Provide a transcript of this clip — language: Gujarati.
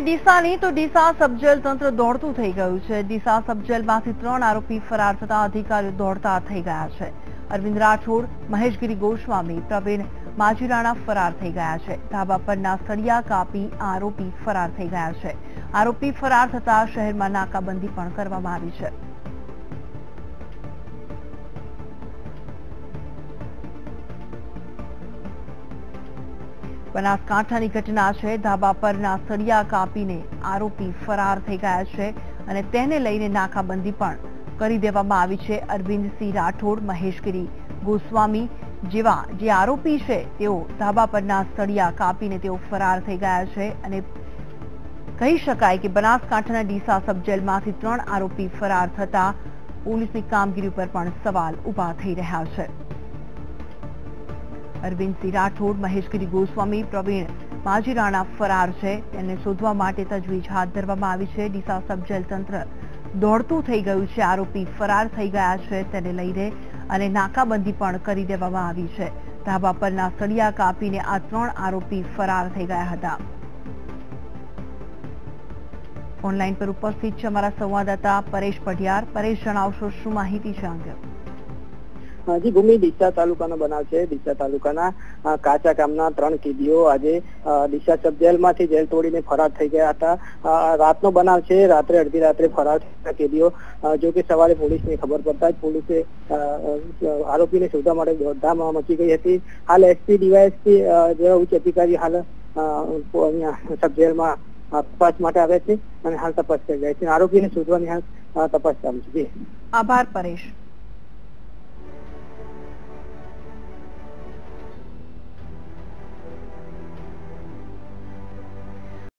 ડીસાની તો ડીસા સબજેલ તંત્ર દોડતું થઈ ગયું છે. ડીસા સબજેલમાંથી ત્રણ આરોપી ફરાર થતા અધિકારીઓ દોડતા થઈ ગયા છે. અરવિંદ રાઠોડ, મહેશગીરી ગોસ્વામી, પ્રવીણ માજીરાણા ફરાર થઈ ગયા છે. ધાબા પરના સળિયા કાપી આરોપી ફરાર થઈ ગયા છે. આરોપી ફરાર થતા શહેરમાં નાકાબંધી પણ કરવામાં આવી છે. બનાસકાંઠાની ઘટના છે. ધાબા પરના સળિયા કાપીને આરોપી ફરાર થઈ ગયા છે અને તેને લઈને નાકાબંધી પણ કરી દેવામાં આવી છે. અરવિંદસિંહ રાઠોડ, મહેશગીરી ગોસ્વામી જેવા જે આરોપી છે, તેઓ ધાબા પરના સળિયા કાપીને તેઓ ફરાર થઈ ગયા છે અને કહી શકાય કે બનાસકાંઠાના ડીસા સબજેલમાંથી ત્રણ આરોપી ફરાર થતા પોલીસની કામગીરી ઉપર પણ સવાલ ઊભા થઈ રહ્યા છે. અરવિંદસિંહ રાઠોડ મહેશગીરી ગોસ્વામી, પ્રવીણ માજીરાણા ફરાર છે. તેને શોધવા માટે તજવીજ હાથ ધરવામાં આવી છે. ડીસા સબજેલ તંત્ર દોડતું થઈ ગયું છે. આરોપી ફરાર થઈ ગયા છે તેને લઈને અને નાકાબંધી પણ કરી દેવામાં આવી છે. ધાબા પરના સળિયા કાપીને આ ત્રણ આરોપી ફરાર થઈ ગયા હતા. ઓનલાઈન પર ઉપસ્થિત છે અમારા સંવાદદાતા પરેશ પઢિયાર. પરેશ જણાવશો શું માહિતી છે અંગે? જી ભૂમિ ડીસા તાલુકાનો બનાવ છે. ડીસા તાલુકાના કાચા ગામના ત્રણ કેદીઓ આજે ડીસા સબ જેલમાંથી જેલ તોડીને ફરાર થઈ ગયા હતા. રાતનો બનાવ છે. રાત્રે અડધી રાત્રે ફરાર થયેલા કેદીઓ જો કે સવારે પોલીસને ખબર પડતા જ પોલીસે આરોપીને શોધવા માટે દોડધામ મચી ગઈ હતી. હાલ એસપી, ડીવાયએસપી જેવા ઉચ્ચ અધિકારી હાલ અહીંયા સબ જેલમાં તપાસ માટે આવ્યા છે અને હાલ તપાસ કરી રહ્યા છે. આરોપીને શોધવાની હાલ તપાસ ચાલુ છે. આભાર, પરેશ.